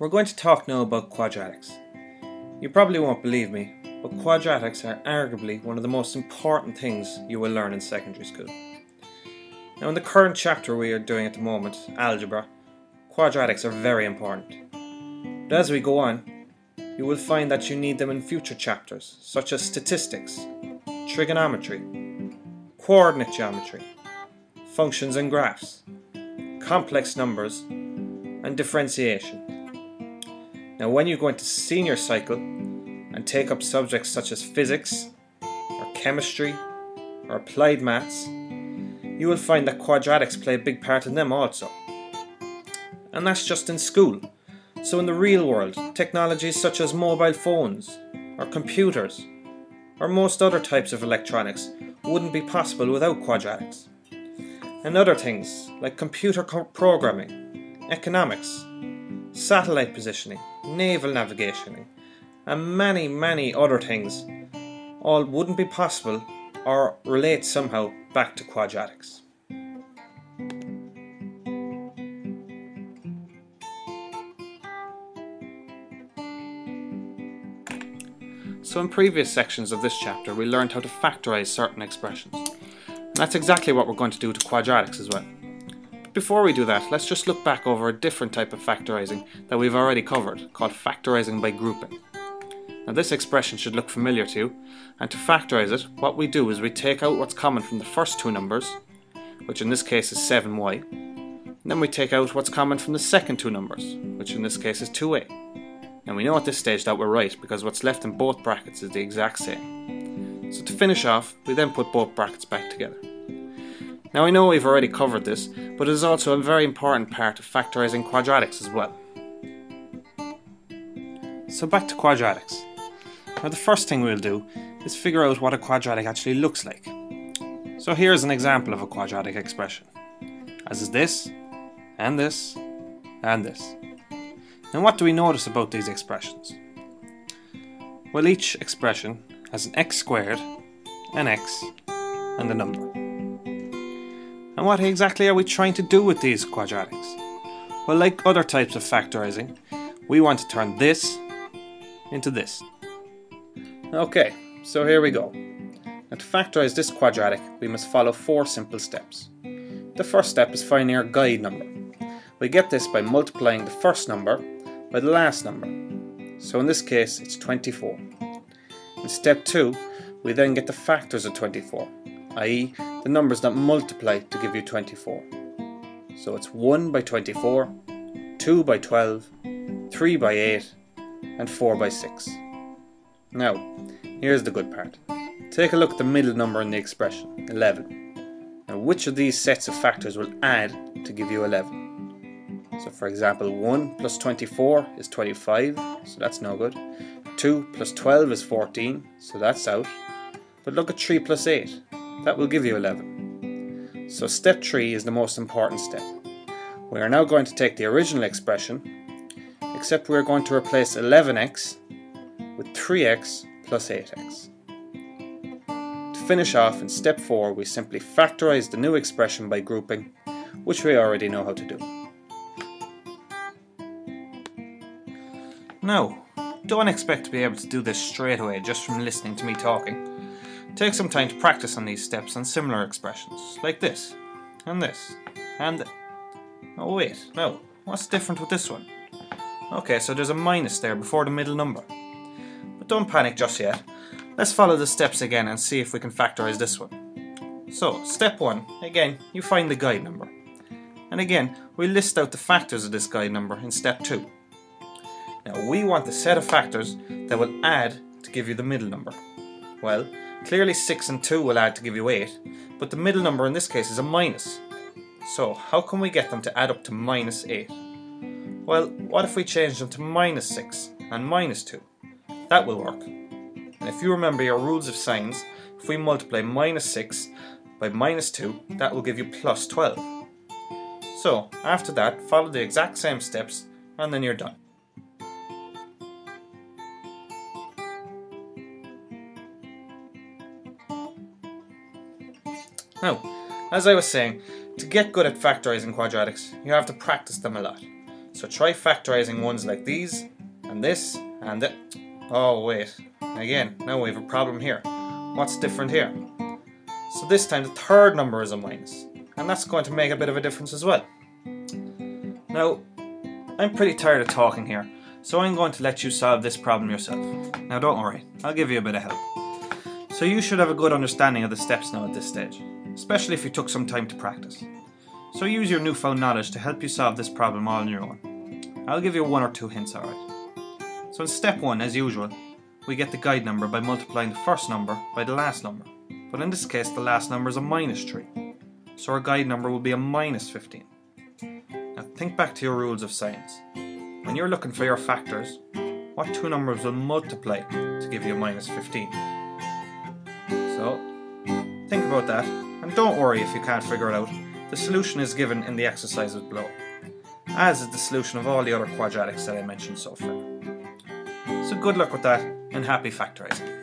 We're going to talk now about quadratics. You probably won't believe me, but quadratics are arguably one of the most important things you will learn in secondary school. Now in the current chapter we are doing at the moment, algebra, quadratics are very important. But as we go on, you will find that you need them in future chapters, such as statistics, trigonometry, coordinate geometry, functions and graphs, complex numbers, and differentiation. Now when you go into senior cycle and take up subjects such as physics, or chemistry, or applied maths, you will find that quadratics play a big part in them also. And that's just in school. So in the real world, technologies such as mobile phones, or computers, or most other types of electronics wouldn't be possible without quadratics. And other things like computer programming, economics, satellite positioning, naval navigation, and many, many other things all wouldn't be possible or relate somehow back to quadratics. So in previous sections of this chapter we learned how to factorise certain expressions. And that's exactly what we're going to do to quadratics as well. Before we do that, let's just look back over a different type of factorizing that we've already covered, called factorizing by grouping. Now this expression should look familiar to you, and to factorize it, what we do is we take out what's common from the first two numbers, which in this case is 7y, and then we take out what's common from the second two numbers, which in this case is 2a. And we know at this stage that we're right, because what's left in both brackets is the exact same. So to finish off, we then put both brackets back together. Now I know we've already covered this, but it is also a very important part of factorising quadratics as well. So back to quadratics. Now the first thing we'll do is figure out what a quadratic actually looks like. So here's an example of a quadratic expression, as is this, and this, and this. Now what do we notice about these expressions? Well each expression has an x squared, an x, and a number. And what exactly are we trying to do with these quadratics? Well, like other types of factorizing, we want to turn this into this. Okay, so here we go. Now to factorize this quadratic, we must follow four simple steps. The first step is finding our guide number. We get this by multiplying the first number by the last number. So in this case, it's 24. In step 2, we then get the factors of 24, i.e. the numbers that multiply to give you 24. So it's 1 by 24, 2 by 12, 3 by 8, and 4 by 6. Now, here's the good part. Take a look at the middle number in the expression, 11. Now which of these sets of factors will add to give you 11? So for example, 1 plus 24 is 25, so that's no good. 2 plus 12 is 14, so that's out. But look at 3 plus 8, that will give you 11. So step 3 is the most important step. We are now going to take the original expression, except we are going to replace 11x with 3x plus 8x. To finish off in step 4 we simply factorise the new expression by grouping, which we already know how to do. Now, don't expect to be able to do this straight away just from listening to me talking. Take some time to practice on these steps and similar expressions, like this, and this, and... Oh wait, no, what's different with this one? Okay, so there's a minus there before the middle number. But don't panic just yet. Let's follow the steps again and see if we can factorize this one. So, step 1, again, you find the guide number. And again, we list out the factors of this guide number in step 2. Now we want the set of factors that will add to give you the middle number. Well, Clearly 6 and 2 will add to give you 8, but the middle number in this case is a minus. So how can we get them to add up to minus 8? Well, what if we change them to minus 6 and minus 2? That will work. And if you remember your rules of signs, if we multiply minus 6 by minus 2, that will give you plus 12. So, after that, follow the exact same steps and then you're done. Now, as I was saying, to get good at factorising quadratics, you have to practice them a lot. So try factorising ones like these, and this, and that. Oh wait, again, now we have a problem here. What's different here? So this time the third number is a minus, and that's going to make a bit of a difference as well. Now, I'm pretty tired of talking here, so I'm going to let you solve this problem yourself. Now don't worry, I'll give you a bit of help. So you should have a good understanding of the steps now at this stage, especially if you took some time to practice. So use your newfound knowledge to help you solve this problem all on your own. I'll give you one or two hints, alright? So in step 1, as usual, we get the guide number by multiplying the first number by the last number. But in this case, the last number is a minus 3. So our guide number will be a minus 15. Now think back to your rules of signs. When you're looking for your factors, what two numbers will multiply to give you a minus 15? So, about that, and don't worry if you can't figure it out. The solution is given in the exercises below, as is the solution of all the other quadratics that I mentioned so far. So good luck with that, and happy factorizing.